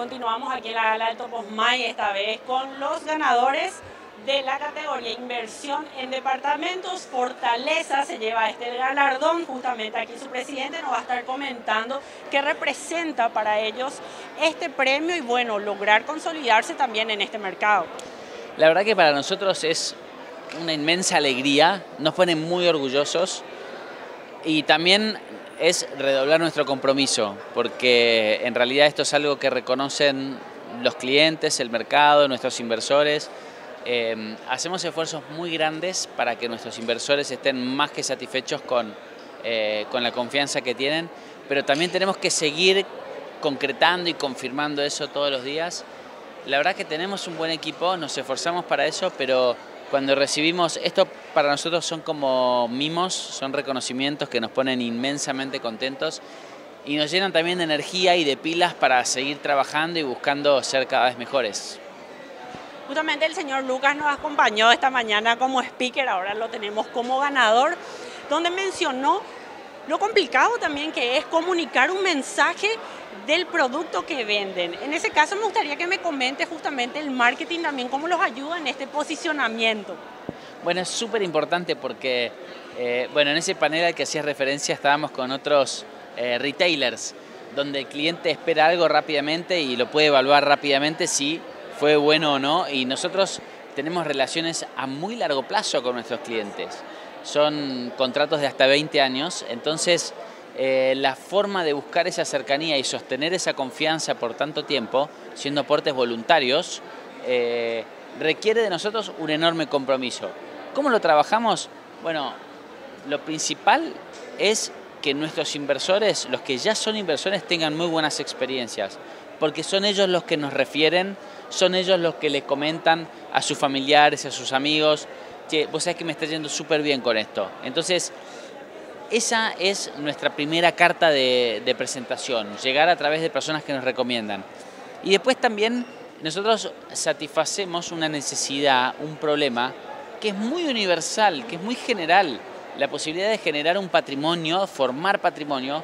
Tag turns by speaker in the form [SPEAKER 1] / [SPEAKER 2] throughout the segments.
[SPEAKER 1] Continuamos aquí en la gala del Topos May, esta vez con los ganadores de la categoría Inversión en Departamentos. Fortaleza se lleva este galardón. Justamente aquí su presidente nos va a estar comentando qué representa para ellos este premio y bueno, lograr consolidarse también en este mercado.
[SPEAKER 2] La verdad que para nosotros es una inmensa alegría, nos pone muy orgullosos y también es redoblar nuestro compromiso, porque en realidad esto es algo que reconocen los clientes, el mercado, nuestros inversores. Eh, hacemos esfuerzos muy grandes para que nuestros inversores estén más que satisfechos con, eh, con la confianza que tienen, pero también tenemos que seguir concretando y confirmando eso todos los días. La verdad que tenemos un buen equipo, nos esforzamos para eso, pero cuando recibimos, esto para nosotros son como mimos, son reconocimientos que nos ponen inmensamente contentos y nos llenan también de energía y de pilas para seguir trabajando y buscando ser cada vez mejores.
[SPEAKER 1] Justamente el señor Lucas nos acompañó esta mañana como speaker, ahora lo tenemos como ganador, donde mencionó lo complicado también que es comunicar un mensaje del producto que venden. En ese caso me gustaría que me comente justamente el marketing también, cómo los ayuda en este posicionamiento.
[SPEAKER 2] Bueno, es súper importante porque, eh, bueno, en ese panel al que hacías referencia estábamos con otros eh, retailers, donde el cliente espera algo rápidamente y lo puede evaluar rápidamente si fue bueno o no, y nosotros tenemos relaciones a muy largo plazo con nuestros clientes. Son contratos de hasta 20 años, entonces eh, la forma de buscar esa cercanía y sostener esa confianza por tanto tiempo, siendo aportes voluntarios, eh, requiere de nosotros un enorme compromiso. ¿Cómo lo trabajamos? Bueno, lo principal es que nuestros inversores, los que ya son inversores, tengan muy buenas experiencias, porque son ellos los que nos refieren, son ellos los que le comentan a sus familiares, a sus amigos, que vos sabés que me está yendo súper bien con esto. Entonces, esa es nuestra primera carta de, presentación, llegar a través de personas que nos recomiendan. Y después también nosotros satisfacemos una necesidad, un problema que es muy universal, que es muy general, la posibilidad de generar un patrimonio, formar patrimonio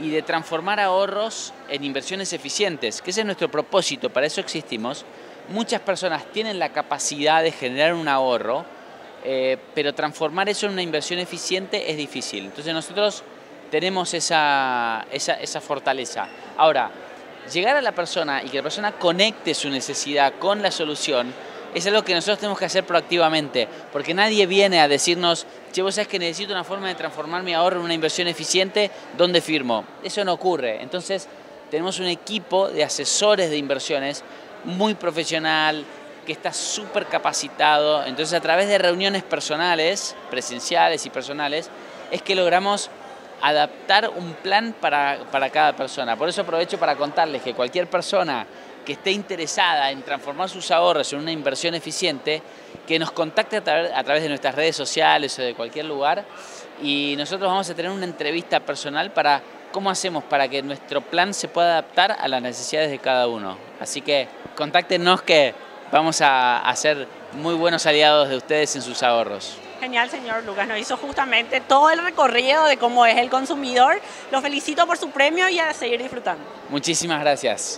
[SPEAKER 2] y de transformar ahorros en inversiones eficientes, que ese es nuestro propósito, para eso existimos. Muchas personas tienen la capacidad de generar un ahorro, eh, pero transformar eso en una inversión eficiente es difícil. Entonces nosotros tenemos esa, esa, fortaleza. Ahora, llegar a la persona y que la persona conecte su necesidad con la solución es algo que nosotros tenemos que hacer proactivamente, porque nadie viene a decirnos, che, vos sabes que necesito una forma de transformar mi ahorro en una inversión eficiente, ¿dónde firmo? Eso no ocurre. Entonces, tenemos un equipo de asesores de inversiones muy profesional, que está súper capacitado. Entonces a través de reuniones personales, presenciales y personales, es que logramos adaptar un plan para, cada persona. Por eso aprovecho para contarles que cualquier persona que esté interesada en transformar sus ahorros en una inversión eficiente, que nos contacte a través, a través de nuestras redes sociales o de cualquier lugar y nosotros vamos a tener una entrevista personal para cómo hacemos para que nuestro plan se pueda adaptar a las necesidades de cada uno. Así que contáctenos que vamos a, ser muy buenos aliados de ustedes en sus ahorros.
[SPEAKER 1] Genial, señor Lucas. Nos hizo justamente todo el recorrido de cómo es el consumidor. Lo felicito por su premio y a seguir disfrutando.
[SPEAKER 2] Muchísimas gracias.